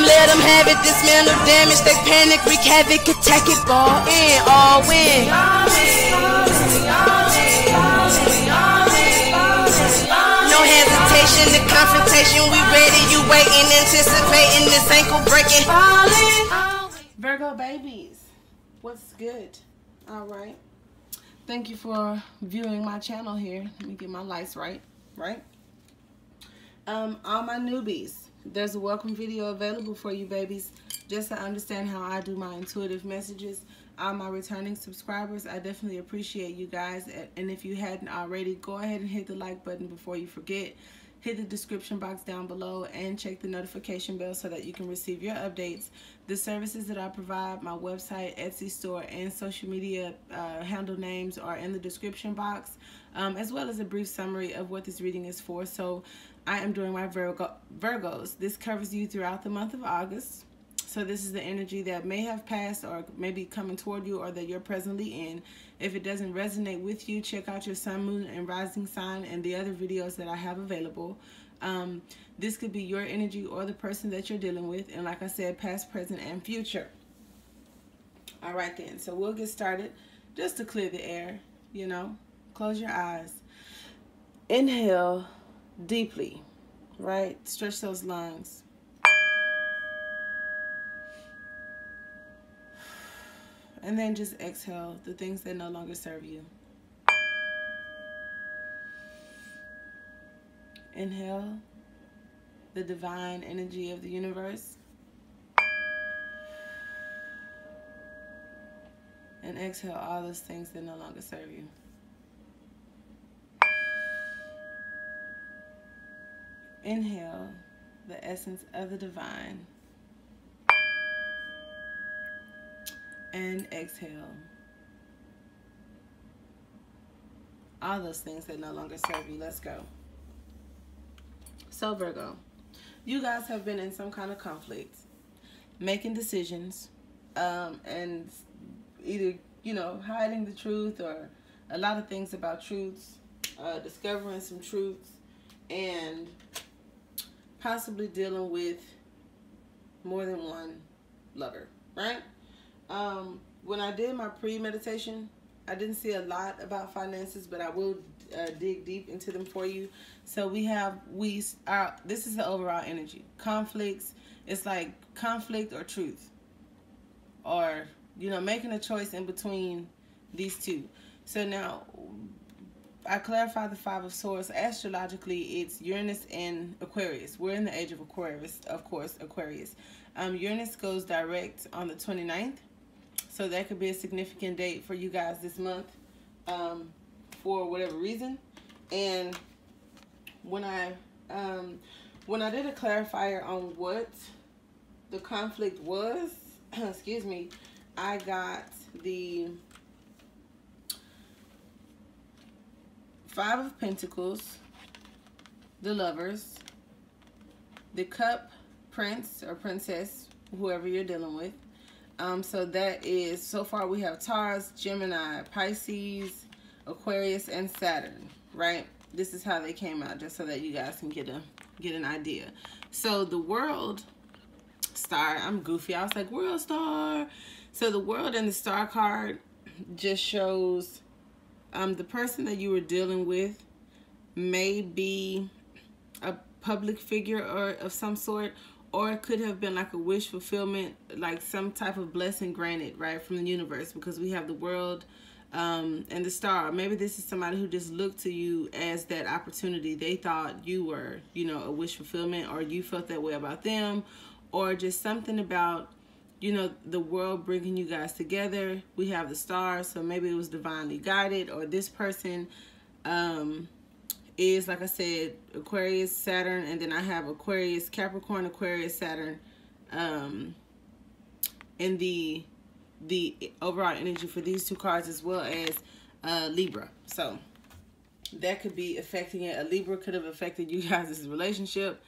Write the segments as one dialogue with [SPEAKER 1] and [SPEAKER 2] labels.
[SPEAKER 1] them, let them have it. Dismantle damage, they panic, wreak havoc, attack it, ball in, all win. No hesitation, the confrontation, we ready, you waiting, anticipating this ankle breaking.
[SPEAKER 2] Virgo babies, what's good? All right. Thank you for viewing my channel here. Let me get my lights right, right? Um, all my newbies, there's a welcome video available for you babies just to understand how I do my intuitive messages. All my returning subscribers, I definitely appreciate you guys. And if you hadn't already, go ahead and hit the like button before you forget. Hit the description box down below and check the notification bell so that you can receive your updates. The services that I provide, my website, Etsy store, and social media uh, handle names are in the description box, um, as well as a brief summary of what this reading is for. So I am doing my Virgo, Virgos. This covers you throughout the month of August. So this is the energy that may have passed or maybe coming toward you or that you're presently in. If it doesn't resonate with you, check out your sun, moon, and rising sign and the other videos that I have available. Um, this could be your energy or the person that you're dealing with. And like I said, past, present, and future. All right then. So we'll get started just to clear the air, you know. Close your eyes. Inhale deeply, right? Stretch those lungs. And then just exhale the things that no longer serve you. Inhale the divine energy of the universe. And exhale all those things that no longer serve you. Inhale the essence of the divine. And exhale all those things that no longer serve you. Let's go. So, Virgo, you guys have been in some kind of conflict, making decisions, um, and either, you know, hiding the truth or a lot of things about truths, uh, discovering some truths, and possibly dealing with more than one lover, right? Um, when I did my pre-meditation, I didn't see a lot about finances, but I will uh, dig deep into them for you. So we have, we are, this is the overall energy. Conflicts, it's like conflict or truth. Or, you know, making a choice in between these two. So now, I clarify the Five of Swords. Astrologically, it's Uranus and Aquarius. We're in the age of Aquarius, of course, Aquarius. Um, Uranus goes direct on the 29th. So that could be a significant date for you guys this month um, for whatever reason. And when I um, when I did a clarifier on what the conflict was, excuse me, I got the Five of Pentacles, the Lovers, the Cup Prince or Princess, whoever you're dealing with. Um, so that is, so far we have Taurus, Gemini, Pisces, Aquarius, and Saturn, right? This is how they came out, just so that you guys can get a get an idea. So the world star, I'm goofy. I was like, world star. So the world and the star card just shows um, the person that you were dealing with may be a public figure or of some sort or it could have been like a wish fulfillment like some type of blessing granted right from the universe because we have the world um, and the star. Maybe this is somebody who just looked to you as that opportunity. They thought you were you know a wish fulfillment or you felt that way about them or just something about you know, the world bringing you guys together. We have the stars, so maybe it was divinely guided, or this person um, is, like I said, Aquarius, Saturn, and then I have Aquarius, Capricorn, Aquarius, Saturn, um, in the the overall energy for these two cards, as well as uh, Libra. So that could be affecting it. A Libra could have affected you guys' relationship.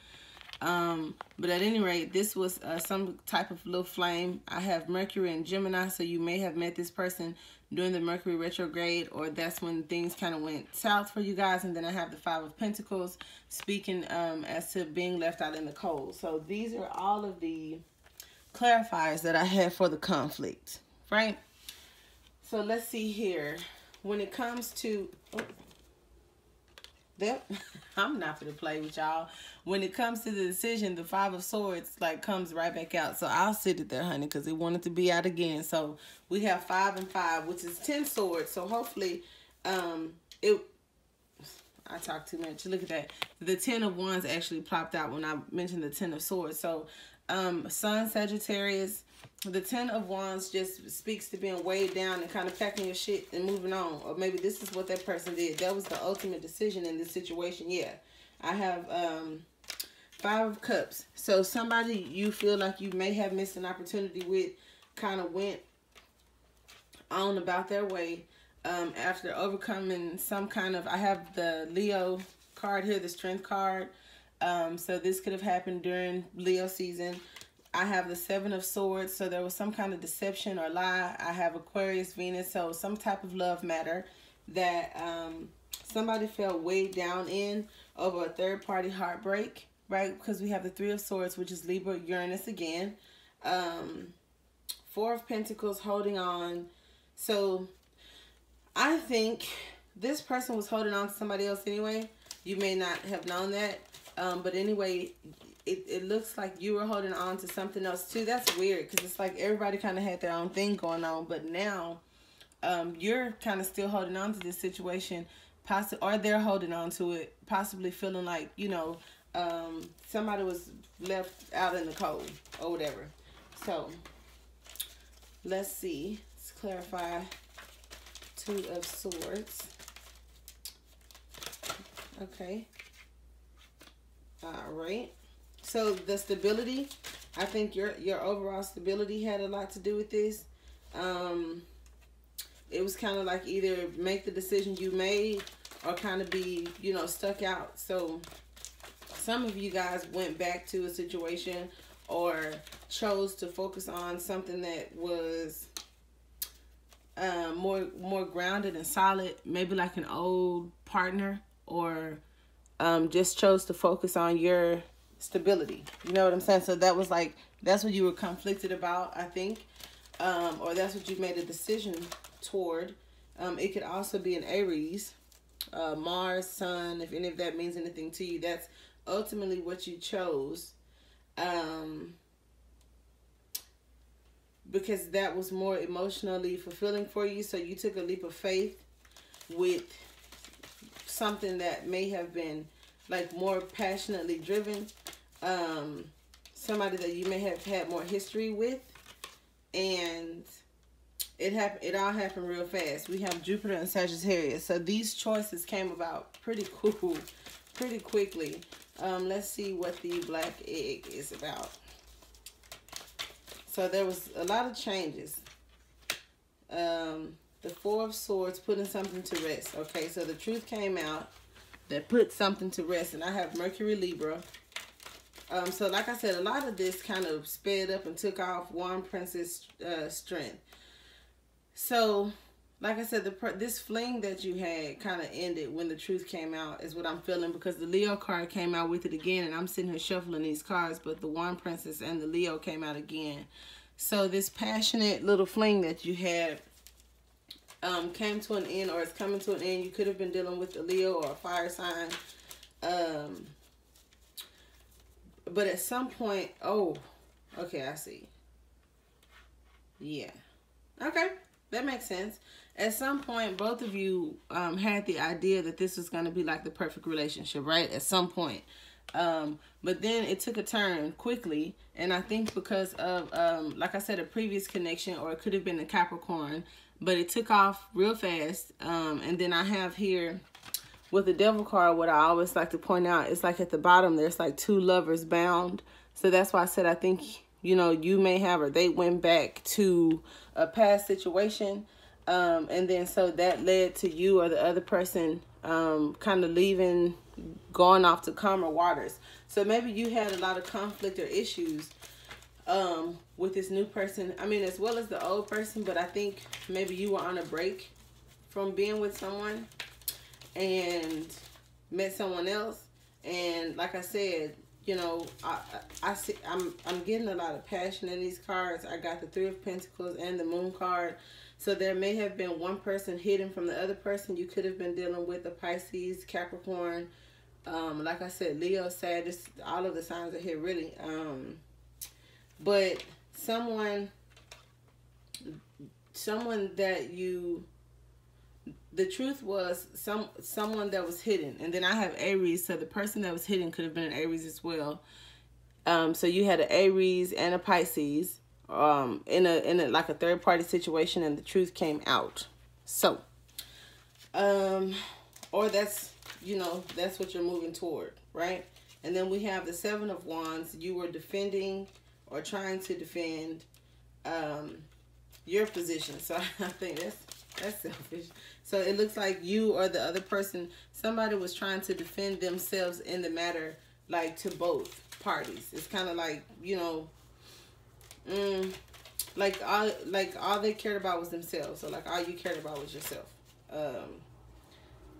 [SPEAKER 2] Um, but at any rate, this was uh, some type of little flame. I have Mercury and Gemini, so you may have met this person during the Mercury retrograde, or that's when things kind of went south for you guys. And then I have the Five of Pentacles speaking um, as to being left out in the cold. So these are all of the clarifiers that I have for the conflict, right? So let's see here. When it comes to... that I'm not gonna play with y'all. When it comes to the decision, the five of swords like comes right back out. So I'll sit it there, honey, because it wanted to be out again. So we have five and five, which is ten swords. So hopefully, um, it. I talk too much. Look at that. The ten of wands actually plopped out when I mentioned the ten of swords. So, um, Sun Sagittarius the ten of wands just speaks to being weighed down and kind of packing your shit and moving on. Or maybe this is what that person did. That was the ultimate decision in this situation yeah. I have um five of cups. So somebody you feel like you may have missed an opportunity with kind of went on about their way um after overcoming some kind of i have the leo card here the strength card. Um so this could have happened during leo season I have the Seven of Swords, so there was some kind of deception or lie. I have Aquarius, Venus, so some type of love matter that um, somebody felt weighed down in over a third-party heartbreak, right? Because we have the Three of Swords, which is Libra, Uranus again. Um, Four of Pentacles, holding on. So I think this person was holding on to somebody else anyway. You may not have known that. Um, but anyway, it, it looks like you were holding on to something else too. That's weird because it's like everybody kind of had their own thing going on, but now um, you're kind of still holding on to this situation, possibly, or they're holding on to it, possibly feeling like you know um, somebody was left out in the cold or whatever. So let's see. Let's clarify. Two of Swords. Okay. All right. So the stability, I think your your overall stability had a lot to do with this. Um, it was kind of like either make the decision you made or kind of be, you know, stuck out. So some of you guys went back to a situation or chose to focus on something that was uh, more more grounded and solid, maybe like an old partner or um, just chose to focus on your stability. You know what I'm saying? So that was like, that's what you were conflicted about, I think. Um, or that's what you made a decision toward. Um, it could also be an Aries, uh, Mars, Sun, if any of that means anything to you. That's ultimately what you chose. Um, because that was more emotionally fulfilling for you. So you took a leap of faith with something that may have been like more passionately driven um, somebody that you may have had more history with, and it happened. It all happened real fast. We have Jupiter and Sagittarius, so these choices came about pretty cool, pretty quickly. Um, let's see what the black egg is about. So there was a lot of changes. Um, the Four of Swords putting something to rest. Okay, so the truth came out that put something to rest. And I have Mercury Libra. Um, so like I said, a lot of this kind of sped up and took off Wand Princess uh, strength. So, like I said, the this fling that you had kind of ended when the truth came out is what I'm feeling because the Leo card came out with it again and I'm sitting here shuffling these cards, but the Wand Princess and the Leo came out again. So this passionate little fling that you had um, came to an end or it's coming to an end. You could have been dealing with a Leo or a fire sign. Um, but at some point, oh, okay, I see. Yeah. Okay, that makes sense. At some point, both of you um, had the idea that this was going to be like the perfect relationship, right? At some point. Um, but then it took a turn quickly. And I think because of, um, like I said, a previous connection, or it could have been a Capricorn, but it took off real fast. Um, and then I have here with the devil card, what I always like to point out is like at the bottom, there's like two lovers bound. So that's why I said I think, you know, you may have or they went back to a past situation. Um, and then so that led to you or the other person um, kind of leaving, going off to calmer waters. So maybe you had a lot of conflict or issues um, with this new person. I mean, as well as the old person, but I think maybe you were on a break from being with someone and met someone else. And like I said, you know, I, I see I'm I'm getting a lot of passion in these cards. I got the Three of Pentacles and the Moon card. So there may have been one person hidden from the other person. You could have been dealing with a Pisces, Capricorn, um, like I said, Leo, Sagittarius, all of the signs are here really. Um, but someone, someone that you, the truth was some someone that was hidden, and then I have Aries, so the person that was hidden could have been an Aries as well. Um, so you had an Aries and a Pisces um, in a in a like a third party situation, and the truth came out. So, um, or that's you know that's what you're moving toward, right? And then we have the Seven of Wands. You were defending or trying to defend um, your position. So I think that's that's selfish. So it looks like you or the other person, somebody was trying to defend themselves in the matter, like to both parties. It's kind of like you know Mm, like all like all they cared about was themselves. So like all you cared about was yourself. Um,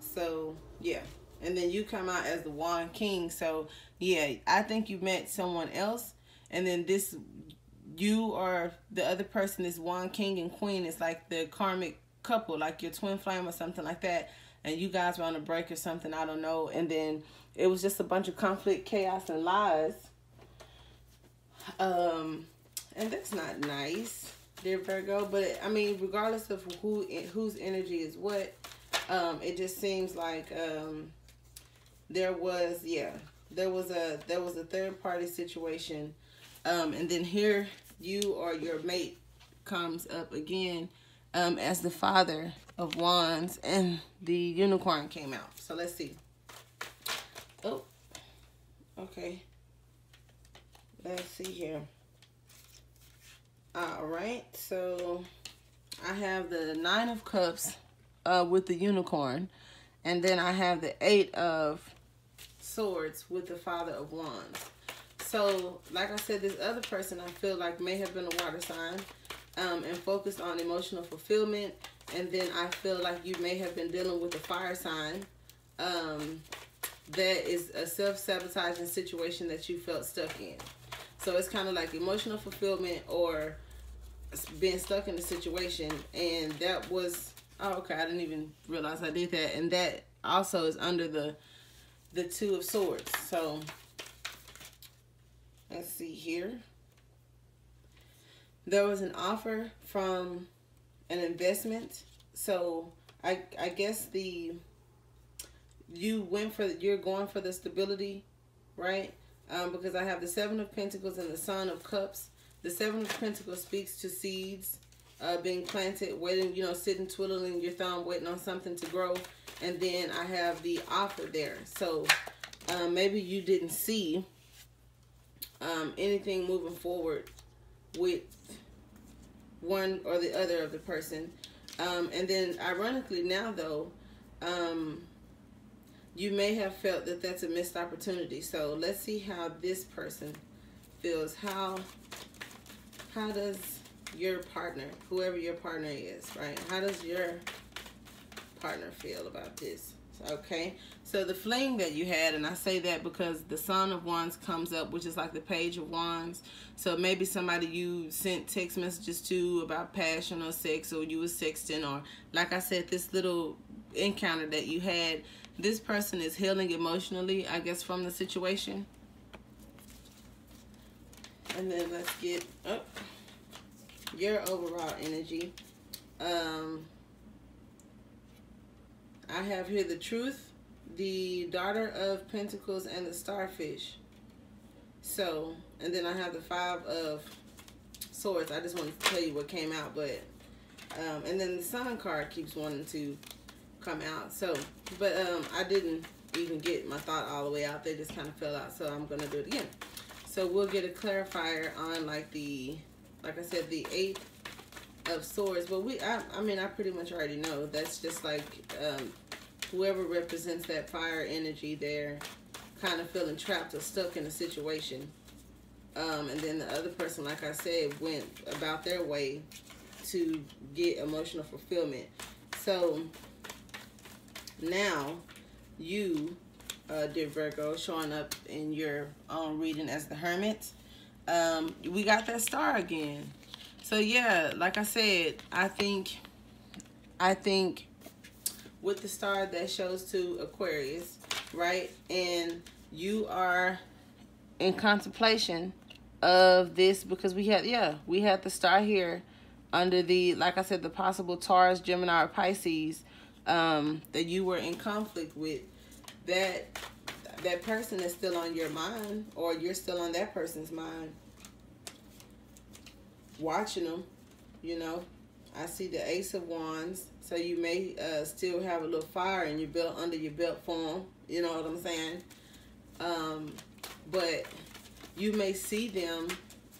[SPEAKER 2] so yeah, and then you come out as the wand king. So yeah, I think you met someone else, and then this you or the other person is wand king and queen. It's like the karmic couple, like your twin flame or something like that. And you guys were on a break or something, I don't know. And then it was just a bunch of conflict, chaos, and lies. Um, and that's not nice, dear Virgo. But I mean, regardless of who whose energy is what, um, it just seems like um, there was yeah there was a there was a third party situation, um, and then here you or your mate comes up again um, as the father of wands, and the unicorn came out. So let's see. Oh, okay. Let's see here. All right, so I have the Nine of Cups uh, with the unicorn. And then I have the Eight of Swords with the Father of Wands. So, like I said, this other person I feel like may have been a water sign um, and focused on emotional fulfillment. And then I feel like you may have been dealing with a fire sign um, that is a self-sabotaging situation that you felt stuck in. So it's kind of like emotional fulfillment or being stuck in a situation and that was oh okay i didn't even realize i did that and that also is under the the two of swords so let's see here there was an offer from an investment so i i guess the you went for you're going for the stability right um because i have the seven of pentacles and the son of cups the Seven of Pentacles speaks to seeds uh, being planted, waiting, you know, sitting, twiddling your thumb, waiting on something to grow. And then I have the offer there. So um, maybe you didn't see um, anything moving forward with one or the other of the person. Um, and then ironically now though, um, you may have felt that that's a missed opportunity. So let's see how this person feels. How how does your partner, whoever your partner is, right? How does your partner feel about this? Okay, so the fling that you had, and I say that because the Son of Wands comes up, which is like the Page of Wands. So maybe somebody you sent text messages to about passion or sex, or you were sexting, or like I said, this little encounter that you had. This person is healing emotionally, I guess, from the situation. And then let's get up oh, your overall energy. Um, I have here the truth, the daughter of pentacles, and the starfish. So, and then I have the five of swords. I just wanted to tell you what came out, but, um, and then the sun card keeps wanting to come out. So, but um, I didn't even get my thought all the way out. They just kind of fell out. So I'm going to do it again. So we'll get a clarifier on like the, like I said, the eight of swords. But we, I, I mean, I pretty much already know. That's just like um, whoever represents that fire energy, they're kind of feeling trapped or stuck in a situation. Um, and then the other person, like I said, went about their way to get emotional fulfillment. So now you, uh, dear Virgo, showing up in your own reading as the Hermit. Um, we got that star again. So yeah, like I said, I think, I think with the star that shows to Aquarius, right? And you are in contemplation of this because we had, yeah, we had the star here under the, like I said, the possible Taurus, Gemini, or Pisces um, that you were in conflict with. That that person is still on your mind, or you're still on that person's mind. Watching them, you know. I see the Ace of Wands so you may uh, still have a little fire in your belt, under your belt form. You know what I'm saying? Um, but you may see them,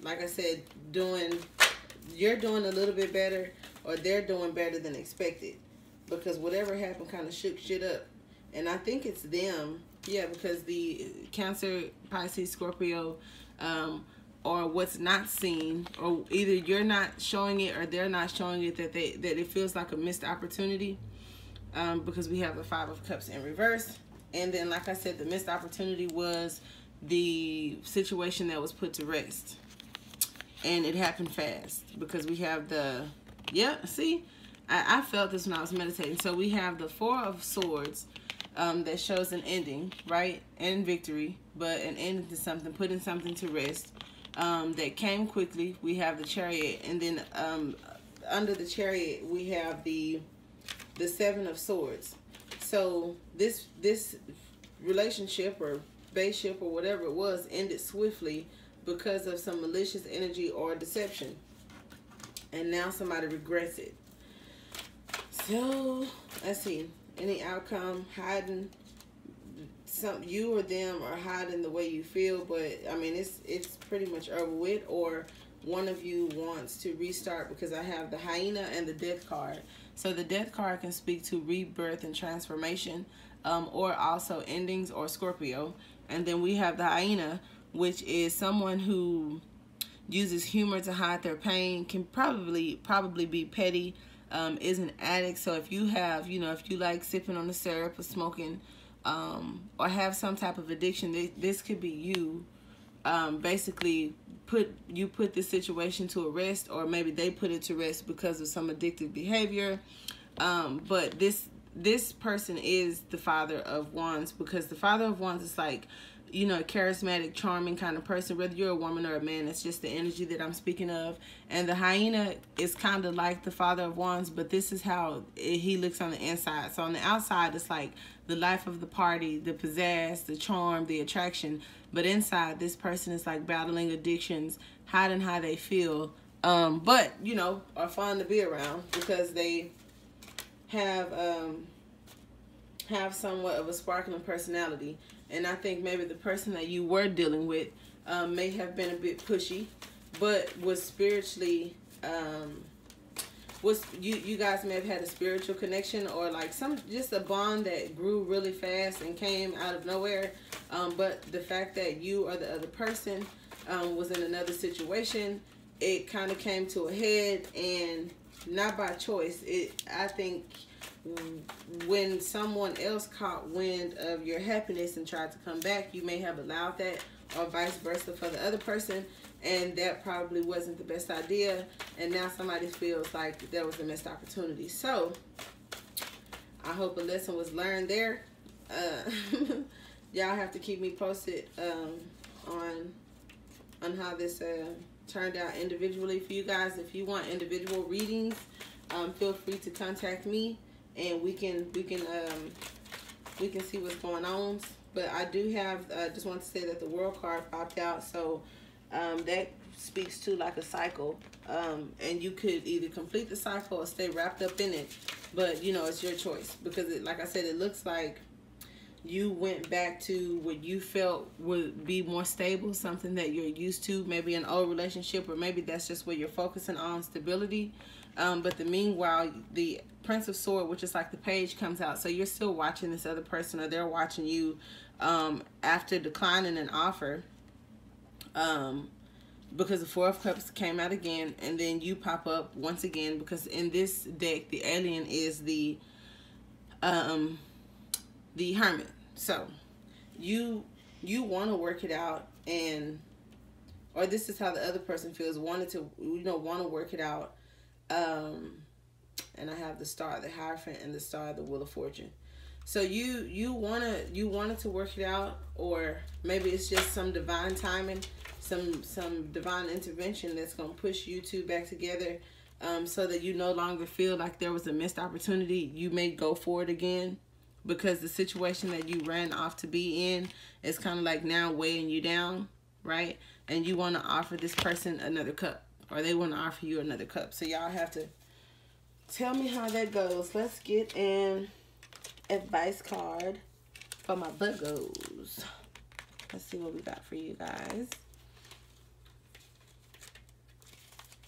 [SPEAKER 2] like I said, doing, you're doing a little bit better or they're doing better than expected. Because whatever happened kind of shook shit up. And I think it's them. Yeah, because the Cancer, Pisces, Scorpio, um, or what's not seen or either you're not showing it or they're not showing it that they that it feels like a missed opportunity. Um, because we have the five of cups in reverse. And then like i said the missed opportunity was the situation that was put to rest. And it happened fast. Because we have the yeah see? I, I felt this when i was meditating. So we have the four of swords um, that shows an ending right? And victory. But an ending to something putting something to rest um, that came quickly. We have the chariot, and then um, under the chariot we have the the seven of swords. So this this relationship or spaceship or whatever it was ended swiftly because of some malicious energy or deception, and now somebody regrets it. So let's see any outcome hiding some you or them are hiding the way you feel, but I mean it's it's pretty much over with. Or one of you wants to restart because I have the hyena and the death card. So the death card can speak to rebirth and transformation, um, or also endings or Scorpio. And then we have the hyena, which is someone who uses humor to hide their pain, can probably probably be petty, um, is an addict. So if you have, you know, if you like sipping on the syrup or smoking um, or have some type of addiction, this could be you. Um, basically, put you put this situation to a rest, or maybe they put it to rest because of some addictive behavior. Um, but this this person is the father of wands because the father of wands is like you know, a charismatic, charming kind of person, whether you're a woman or a man, it's just the energy that I'm speaking of. And the hyena is kind of like the father of wands, but this is how it, he looks on the inside. So on the outside, it's like the life of the party, the pizzazz, the charm, the attraction. But inside, this person is like battling addictions, hiding how they feel. Um, but, you know, are fun to be around because they have um, have somewhat of a sparkling personality and I think maybe the person that you were dealing with um, may have been a bit pushy, but was spiritually um, was you you guys may have had a spiritual connection or like some just a bond that grew really fast and came out of nowhere. Um, but the fact that you or the other person um, was in another situation, it kind of came to a head and not by choice. It I think when someone else caught wind of your happiness and tried to come back, you may have allowed that, or vice versa for the other person, and that probably wasn't the best idea. And now somebody feels like there was a missed opportunity. So, I hope a lesson was learned there. Uh, y'all have to keep me posted um, on on how this uh, turned out individually for you guys. If you want individual readings, um, feel free to contact me and we can we can um, we can see what's going on. But I do have uh, just want to say that the world card popped out, so um, that speaks to like a cycle, um, and you could either complete the cycle or stay wrapped up in it. But you know, it's your choice because, it, like I said, it looks like you went back to what you felt would be more stable, something that you're used to, maybe an old relationship, or maybe that's just what you're focusing on stability. Um, but the meanwhile, the Prince of Sword, which is like the page comes out. So you're still watching this other person or they're watching you um, after declining an offer. Um, because the Four of Cups came out again, and then you pop up once again because in this deck the alien is the um the Hermit. So you you want to work it out and or this is how the other person feels wanted to you know want to work it out um and i have the star the hierophant and the star of the wheel of fortune so you you want to you wanted to work it out or maybe it's just some divine timing some some divine intervention that's to push you two back together um, so that you no longer feel like there was a missed opportunity you may go for it again because the situation that you ran off to be in is kind of like now weighing you down, right? And you want to offer this person another cup or they want to offer you another cup. So y'all have to tell me how that goes. Let's get an advice card for my buggos. Let's see what we got for you guys.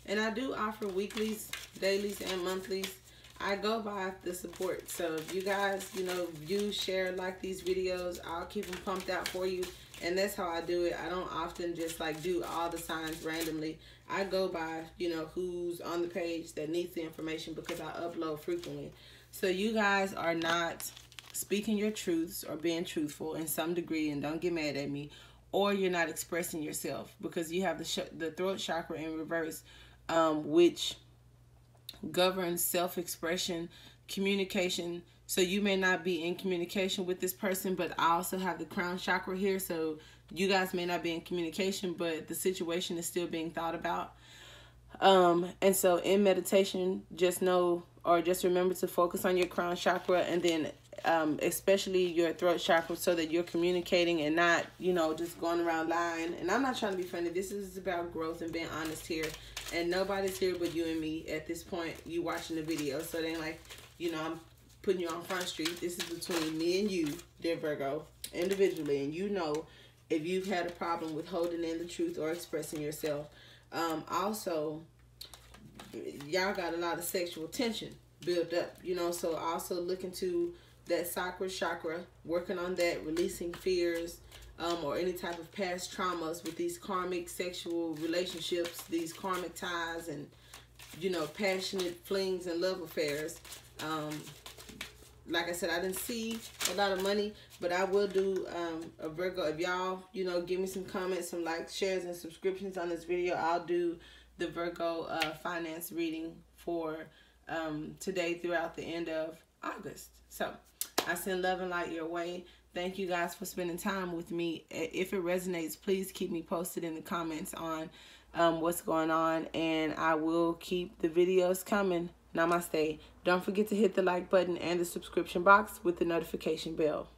[SPEAKER 2] And I do offer weeklies, dailies, and monthlies. I go by the support. So if you guys, you know, view, share, like these videos, I'll keep them pumped out for you. And that's how I do it. I don't often just like do all the signs randomly. I go by, you know, who's on the page that needs the information because I upload frequently. So you guys are not speaking your truths or being truthful in some degree and don't get mad at me or you're not expressing yourself because you have the the throat chakra in reverse um, which governs self-expression, communication. So you may not be in communication with this person, but I also have the crown chakra here. So you guys may not be in communication, but the situation is still being thought about. Um, and so in meditation, just know or just remember to focus on your crown chakra and then um, especially your throat chakra so that you're communicating and not, you know, just going around lying. And I'm not trying to be funny. This is about growth and being honest here. And nobody's here but you and me at this point. You watching the video. So then like, you know, I'm putting you on front street. This is between me and you, dear Virgo, individually. And you know if you've had a problem with holding in the truth or expressing yourself. Um, also, y'all got a lot of sexual tension built up, you know, so also look into that sacral chakra, working on that, releasing fears um, or any type of past traumas with these karmic sexual relationships, these karmic ties and, you know, passionate flings and love affairs. Um, like I said, I didn't see a lot of money, but I will do um, a Virgo. If y'all, you know, give me some comments, some likes, shares, and subscriptions on this video, I'll do the Virgo uh, finance reading for um, today throughout the end of August. So I send love and light your way. Thank you guys for spending time with me. If it resonates, please keep me posted in the comments on um, what's going on. And I will keep the videos coming. Namaste. Don't forget to hit the like button and the subscription box with the notification bell.